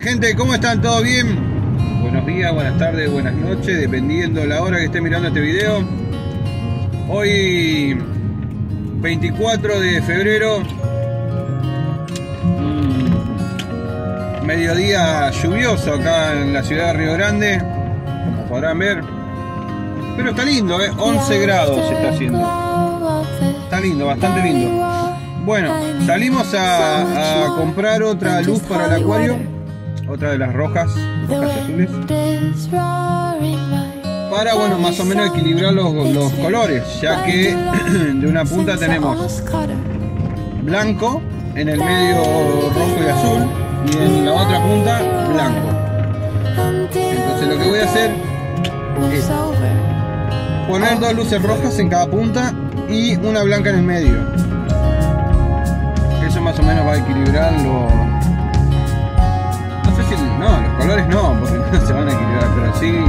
Gente, ¿cómo están? ¿Todo bien? Buenos días, buenas tardes, buenas noches, dependiendo la hora que esté mirando este video. Hoy, 24 de febrero, mm, mediodía lluvioso acá en la ciudad de Río Grande, como podrán ver. Pero está lindo, ¿eh? 11 grados se está haciendo. Está lindo, bastante lindo. Bueno, salimos a, a comprar otra luz para el acuario otra de las rojas, azules. Para, bueno, más o menos equilibrar los, los colores, ya que de una punta tenemos blanco, en el medio rojo y azul, y en la otra punta blanco. Entonces lo que voy a hacer es poner dos luces rojas en cada punta y una blanca en el medio. Eso más o menos va a equilibrar los colores no, porque no se van a equilibrar, pero sí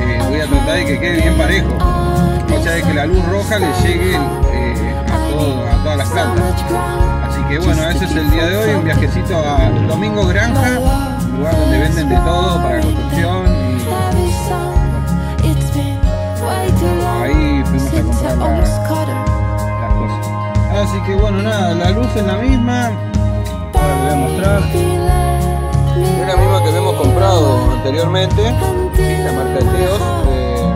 eh, voy a tratar de que quede bien parejo. O sea, de que la luz roja le llegue eh, a, a todas las plantas. Así que bueno, ese es el día de hoy, un viajecito a Domingo Granja, lugar donde venden de todo para construcción. Y ahí fuimos a comprar las cosas. Así que bueno, nada, la luz es la misma. Ahora voy a mostrar. Es la misma que hemos comprado anteriormente, la marca Teos. Eh,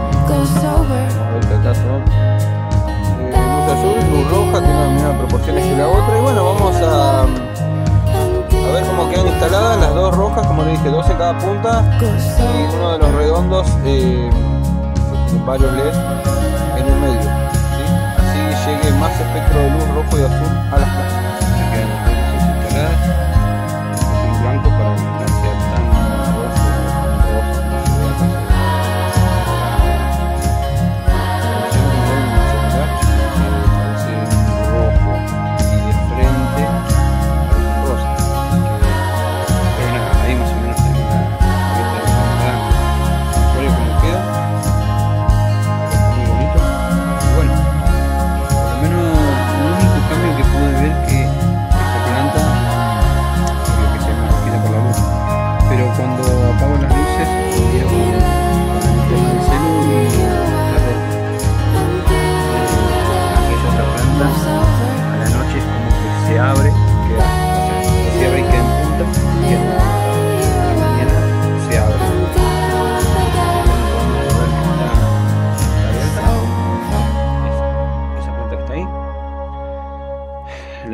luz azul, luz roja, tiene las mismas proporciones que la otra. Y bueno, vamos a, a ver cómo quedan instaladas las dos rojas, como le dije, dos en cada punta y uno de los redondos eh, varios LEDs en el medio. Así llegue más espectro de luz rojo y azul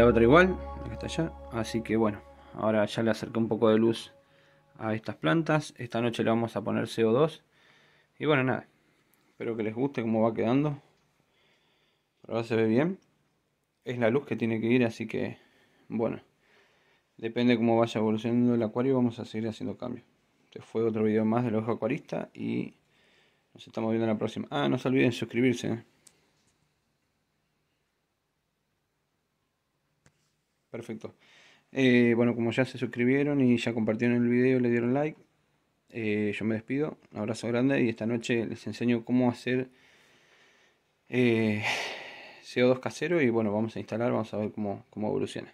otra igual, está allá. Así que bueno, ahora ya le acerqué un poco de luz a estas plantas. Esta noche le vamos a poner CO2. Y bueno, nada. Espero que les guste cómo va quedando. Ahora se ve bien. Es la luz que tiene que ir, así que bueno. Depende cómo vaya evolucionando el acuario, vamos a seguir haciendo cambios. Este fue otro video más del ojo acuarista y nos estamos viendo en la próxima. Ah, no se olviden suscribirse. ¿eh? Perfecto. Eh, bueno, como ya se suscribieron y ya compartieron el video, le dieron like, eh, yo me despido. Un abrazo grande y esta noche les enseño cómo hacer eh, CO2 casero y bueno, vamos a instalar, vamos a ver cómo, cómo evoluciona.